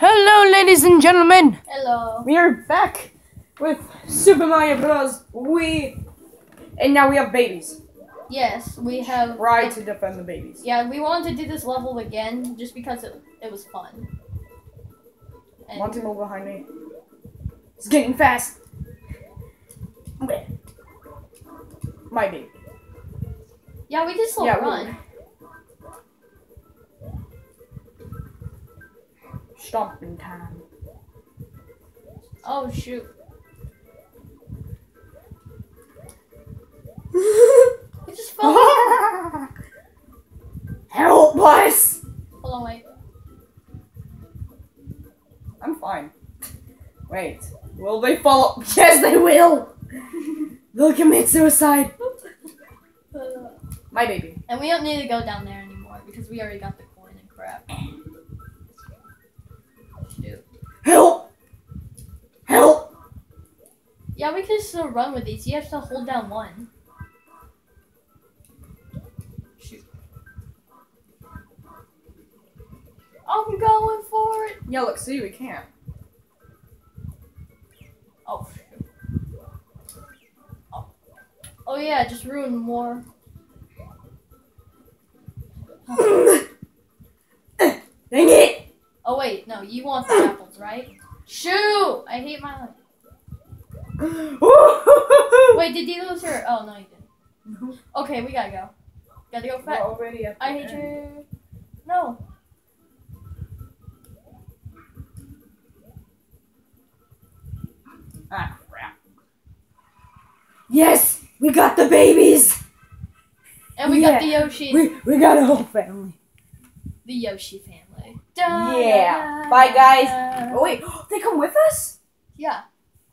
Hello, ladies and gentlemen. Hello. We are back with Super Mario Bros. Wii and now we have babies. Yes, we have. Try to defend the babies. Yeah, we wanted to do this level again just because it, it was fun. And Monty, move behind me. It's getting fast. Okay. Might be. yeah, we can still Yeah, we- Stomping time. Oh shoot. We just fell. Help us! Hold on, wait. I'm fine. Wait, will they follow? Yes, they will. They'll commit suicide. My baby. and we don't need to go down there anymore because we already got the coin and crap. Shoot. Help! Help! Yeah, we can still run with these. You have to hold down one. Shoot. I'm going for it. Yeah, look, see, we can't. Oh, shoot. Oh. oh yeah, just ruined more. Oh wait, no, you want the apples, right? Shoot! I hate my life. Wait, did you lose her? Oh no, you didn't. Okay, we gotta go. Gotta go fast. already I hate end. you. No. Ah, crap. Yes! We got the babies! And we got the Yoshi. We, we got a whole family. The Yoshi family. Yeah. Bye, guys. Oh, wait, they come with us? Yeah.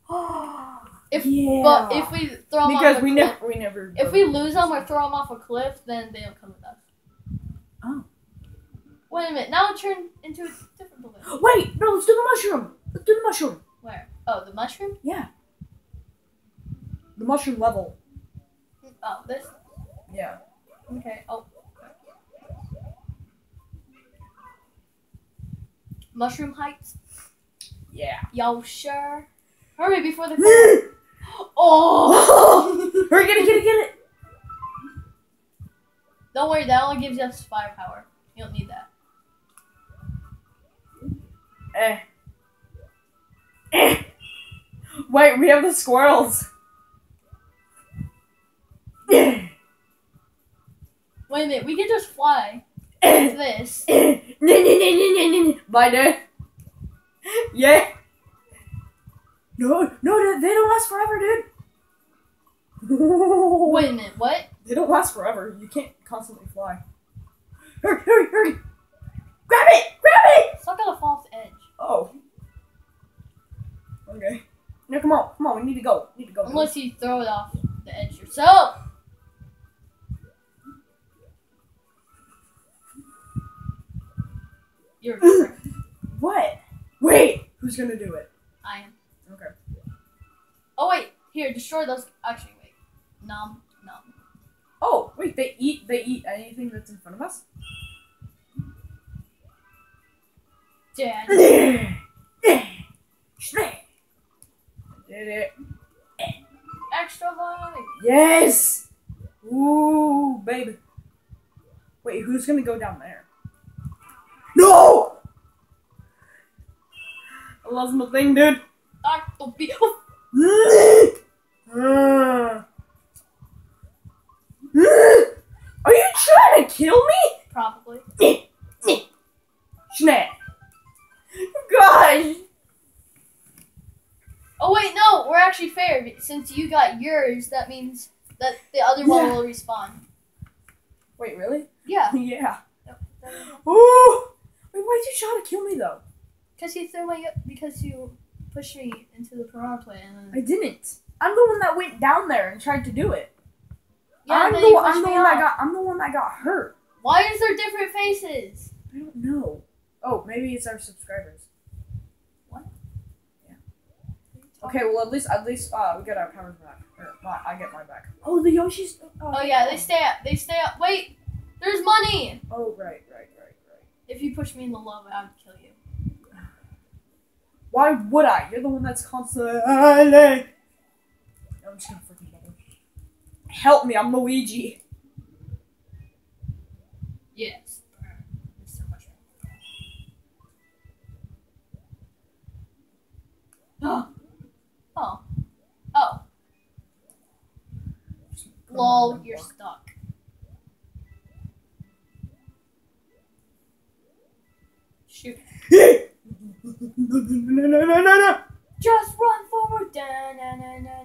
If yeah. but if we throw them because off we cliff, never, we never. if we lose them or throw them off a cliff, then they don't come with us. Oh. Wait a minute. Now it turned into a different balloon. Wait, no, let's do the mushroom. Let's do the mushroom. Where? Oh, the mushroom. Yeah. The mushroom level. Oh, this. Yeah. Okay. Oh. Mushroom heights. Yeah. Y'all sure. Hurry before the. oh. Hurry, get it, get it, get it. Don't worry, that only gives us firepower. You don't need that. Eh. Eh. Wait, we have the squirrels. Eh. Wait a minute, we can just fly Eh. like this. Eh. Nah, nah, nah, nah, nah, nah. Bye, dude. Yeah. No, no, they- they don't last forever, dude. Wait a minute, what? They don't last forever. You can't constantly fly. Hurry, hurry, hurry! Grab it! Grab it! It's not gonna fall off the edge. Oh. Okay. No, come on, come on. We need to go. We need to go. Unless you throw it off the edge yourself. You're. What? Wait. Who's gonna do it? I am. Okay. Oh wait, here, destroy those. Actually, wait. Nom, nom. Oh, wait. They eat. They eat anything that's in front of us. Dad. Did it. Extra life. Yes. Ooh, baby. Wait, who's gonna go down there? No. I lost my thing, dude. B. Oh, Are you trying to kill me? probably. Snap. Gosh. Oh wait, no, we're actually fair. Since you got yours, that means that the other one Yeah. will respawn. Wait, really? Yeah. yeah. Ooh. Wait, why'd you try to kill me though? Because you threw my because you pushed me into the piranha plant. And I didn't. I'm the one that went down there and tried to do it. yeah, I'm the one, I'm the one that got I'm the one that got hurt. Why is there different faces? I don't know. Oh, maybe it's our subscribers. What? Yeah. Okay, well at least at least uh we get our powers back. Or my, I get mine back. Oh, the Yoshi's. Oh yeah, they stay up. They stay up. Wait, there's money. Oh right, right, right, right. If you push me in the lava, I would kill you. Why would I? You're the one that's constantly. Ah, I'm just gonna freaking. Help me! I'm Luigi. Yes. There's so much. oh. Oh. Lol, you're stuck. Shoot. no, no, no, no, no. Just run forward. Da, na, na, na,